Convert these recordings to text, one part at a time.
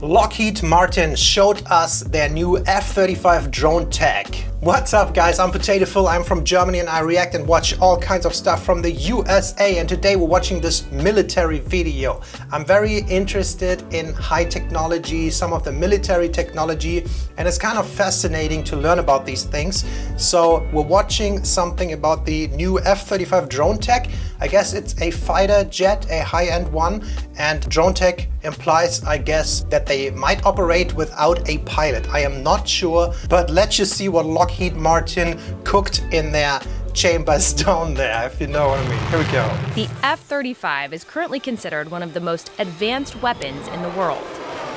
Lockheed Martin showed us their new F-35 drone tech. What's up guys, I'm Potato Phil, I'm from Germany and I react and watch all kinds of stuff from the USA and today we're watching this military video. I'm very interested in high technology, some of the military technology and it's kind of fascinating to learn about these things. So we're watching something about the new F-35 drone tech. I guess it's a fighter jet, a high-end one and drone tech implies, I guess, that they might operate without a pilot. I am not sure, but let's just see what Lockheed Martin cooked in their chambers down there, if you know what I mean. Here we go. The F-35 is currently considered one of the most advanced weapons in the world.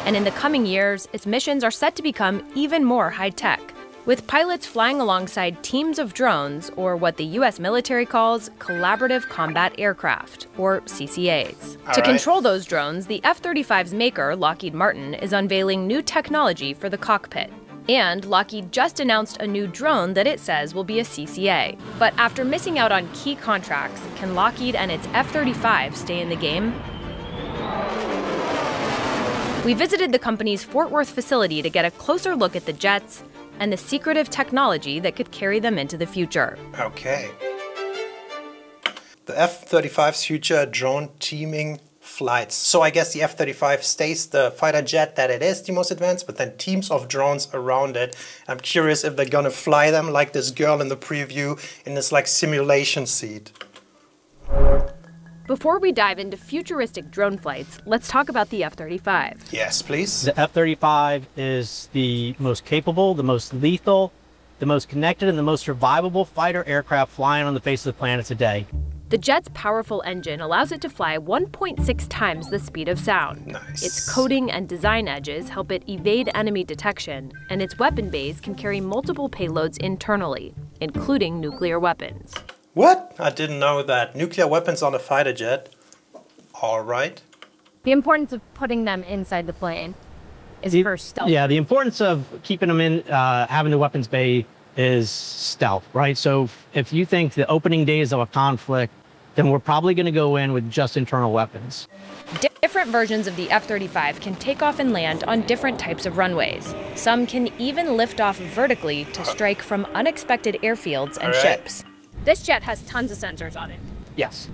And in the coming years, its missions are set to become even more high-tech with pilots flying alongside teams of drones, or what the U.S. military calls Collaborative Combat Aircraft, or CCAs. All to right. control those drones, the F 35's maker, Lockheed Martin, is unveiling new technology for the cockpit. And Lockheed just announced a new drone that it says will be a CCA. But after missing out on key contracts, can Lockheed and its F 35 stay in the game? We visited the company's Fort Worth facility to get a closer look at the jets and the secretive technology that could carry them into the future. Okay. The F-35's future drone teaming flights. So I guess the F-35 stays the fighter jet that it is, the most advanced, but then teams of drones around it. I'm curious if they're gonna fly them like this girl in the preview in this like simulation seat. Before we dive into futuristic drone flights, let's talk about the F 35. Yes, please. The F-35 is the most capable, the most lethal, the most connected, and the most survivable fighter aircraft flying on the face of the planet today. The jet's powerful engine allows it to fly 1.6 times the speed of sound. Nice. Its coating and design edges help it evade enemy detection, and its weapon bays can carry multiple payloads internally, including nuclear weapons. What? I didn't know that. Nuclear weapons on a fighter jet. All right. The importance of putting them inside the plane is The- for stealth. Yeah, the importance of keeping them in, uh, having the weapons bay is stealth, right? So if- if you think the opening days of a conflict, then we're probably going to go in with just internal weapons. Different versions of the F 35 can take off and land on different types of runways. Some can even lift off vertically to strike from unexpected airfields and All right. ships. This jet has tons of sensors on it. Yes.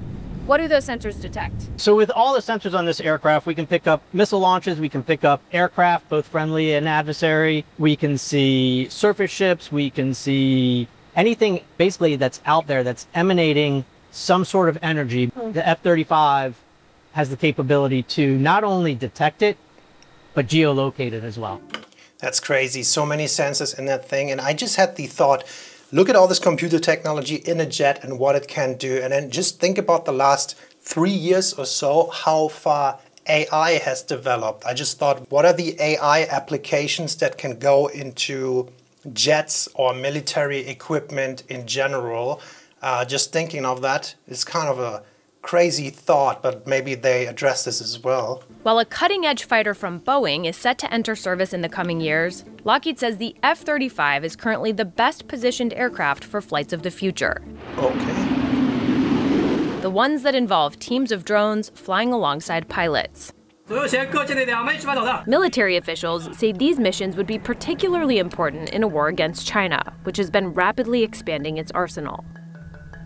What do those sensors detect? So with all the sensors on this aircraft, we can pick up missile launches, we can pick up aircraft, both friendly and adversary. We can see surface ships, we can see anything basically that's out there that's emanating some sort of energy. Hmm. The F-35 has the capability to not only detect it, but geolocate it as well. That's crazy. So many sensors in that thing. And I just had the thought, look at all this computer technology in a jet and what it can do. And then just think about the last three years or so, how far AI has developed. I just thought, what are the AI applications that can go into jets or military equipment in general? uh, just thinking of that is kind of a crazy thought, but maybe they address this as well. While a cutting edge fighter from Boeing is set to enter service in the coming years, Lockheed says the F 35 is currently the best positioned aircraft for flights of the future. Okay. The ones that involve teams of drones flying alongside pilots. Military officials say these missions would be particularly important in a war against China, which has been rapidly expanding its arsenal.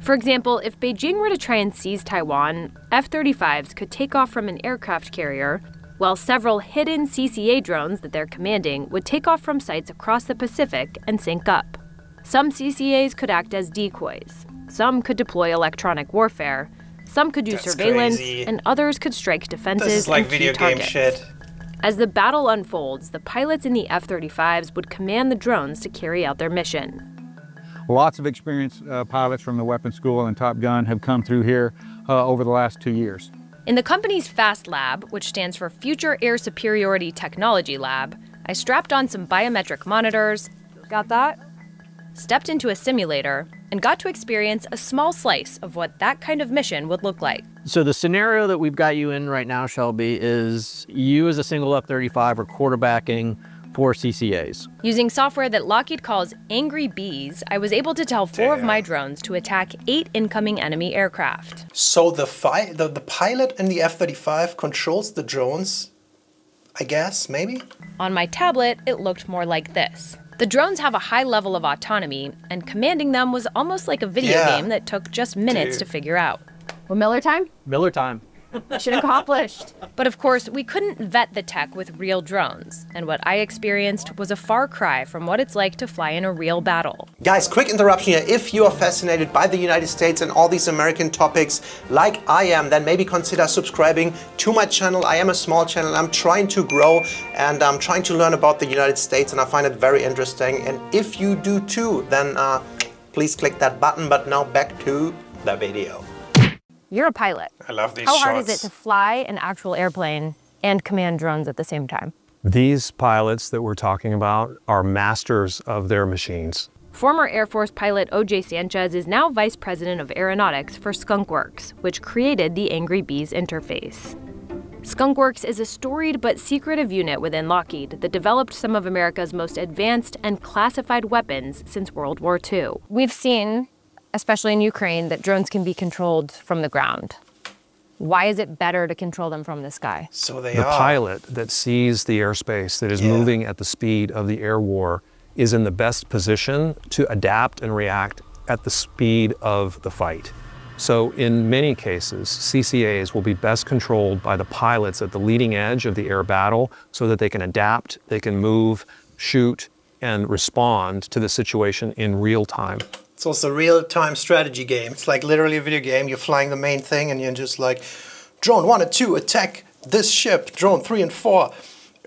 For example, if Beijing were to try and seize Taiwan, F 35s could take off from an aircraft carrier, while several hidden CCA drones that they're commanding would take off from sites across the Pacific and sync up. Some CCAs could act as decoys, some could deploy electronic warfare, some could do That's surveillance, crazy. and others could strike defenses This is like and key video game targets. shit. As the battle unfolds, the pilots in the F 35s would command the drones to carry out their mission. Lots of experienced uh, pilots from the weapons school and Top Gun have come through here uh, over the last two years. In the company's FAST Lab, which stands for Future Air Superiority Technology Lab, I strapped on some biometric monitors, Got that? stepped into a simulator, and got to experience a small slice of what that kind of mission would look like. So the scenario that we've got you in right now, Shelby, is you as a single F-35 are quarterbacking four CCAs. Using software that Lockheed calls Angry Bees, I was able to tell four of my drones to attack eight incoming enemy aircraft. So the, fi- the the pilot in the F-35 controls the drones I guess, maybe? On my tablet, it looked more like this. The drones have a high level of autonomy, and commanding them was almost like a video Yeah. game that took just minutes Dude. to figure out. Well, Miller time? Miller time. Mission accomplished. But of course, we couldn't vet the tech with real drones, and what I experienced was a far cry from what it's like to fly in a real battle. Guys, quick interruption here. If you are fascinated by the United States and all these American topics like I am, then maybe consider subscribing to my channel. I am a small channel. I'm trying to grow and I'm trying to learn about the United States and I find it very interesting. And if you do too, then uh, please click that button. But now back to the video. You're a pilot. I love these How shots. hard is it to fly an actual airplane and command drones at the same time? These pilots that we're talking about are masters of their machines. Former Air Force pilot OJ Sanchez is now vice president of aeronautics for Skunkworks, which created the Angry Bees interface. Skunkworks is a storied but secretive unit within Lockheed that developed some of America's most advanced and classified weapons since World War II. We've seen, especially in Ukraine, that drones can be controlled from the ground. Why is it better to control them from the sky? So they The are. pilot that sees the airspace that is Yeah. moving at the speed of the air war is in the best position to adapt and react at the speed of the fight. So in many cases, CCAs will be best controlled by the pilots at the leading edge of the air battle so that they can adapt, they can move, shoot, and respond to the situation in real time. It's also a real-time strategy game. It's like literally a video game. You're flying the main thing and you're just like, drone one and two, attack this ship. Drone three and four,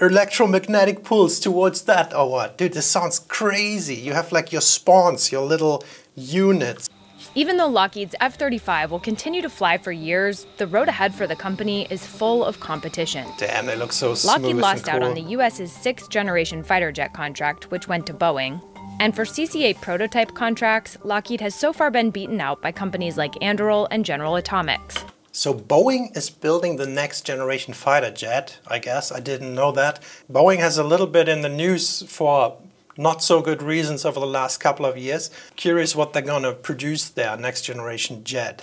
electromagnetic pulse towards that or what? Dude, this sounds crazy. You have like your spawns, your little units. Even though Lockheed's F 35 will continue to fly for years, the road ahead for the company is full of competition. Damn, they look so smooth Lockheed lost and out on the US's sixth generation fighter jet contract, which went to Boeing. And for CCA prototype contracts, Lockheed has so far been beaten out by companies like Anduril and General Atomics. So Boeing is building the next generation fighter jet, I guess. I didn't know that. Boeing has a little bit in the news for not so good reasons over the last couple of years. Curious what they're gonna produce their next generation jet.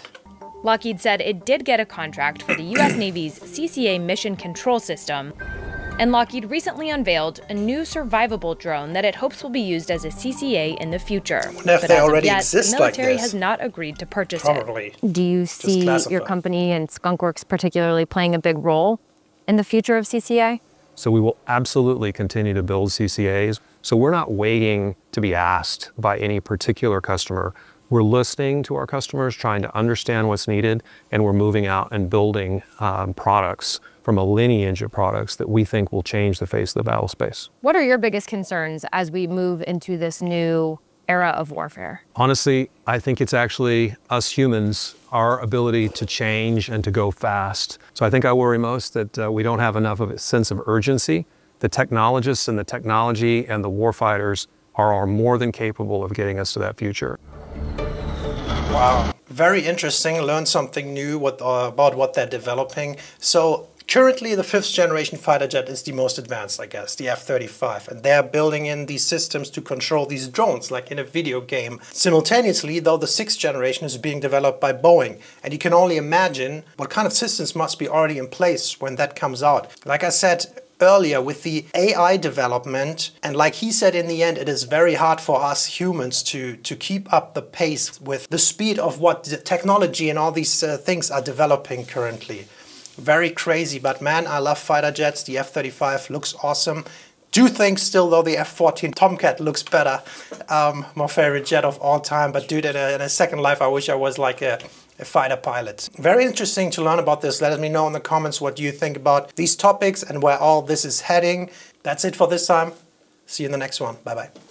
Lockheed said it did get a contract for the US Navy's CCA Mission Control System. And Lockheed recently unveiled a new survivable drone that it hopes will be used as a CCA in the future. wonder if but they as of already yet, exist the like military this. has not agreed to purchase it. Probably. Do you see your company and Skunkworks particularly playing a big role in the future of CCA? So we will absolutely continue to build CCAs. So we're not waiting to be asked by any particular customer. We're listening to our customers, trying to understand what's needed, and we're moving out and building um, products from a lineage of products that we think will change the face of the battle space. What are your biggest concerns as we move into this new era of warfare? Honestly, I think it's actually us humans, our ability to change and to go fast. So I think I worry most that uh, we don't have enough of a sense of urgency. The technologists and the technology and the warfighters are, are more than capable of getting us to that future. Wow, very interesting. Learn something new what, uh, about what they're developing. So currently, the fifth generation fighter jet is the most advanced, I guess, the F-35, and they're building in these systems to control these drones, like in a video game. Simultaneously, though, the sixth generation is being developed by Boeing, and you can only imagine what kind of systems must be already in place when that comes out. Like I said earlier with the AI development and like he said in the end it is very hard for us humans to to keep up the pace with the speed of what the technology and all these uh, things are developing currently very crazy but man I love fighter jets the F-35 looks awesome do think still though the F-14 Tomcat looks better um, my favorite jet of all time but dude in a, in a second life I wish I was like a a fighter pilot. Very interesting to learn about this. Let me know in the comments what you think about these topics and where all this is heading. That's it for this time. See you in the next one. Bye bye.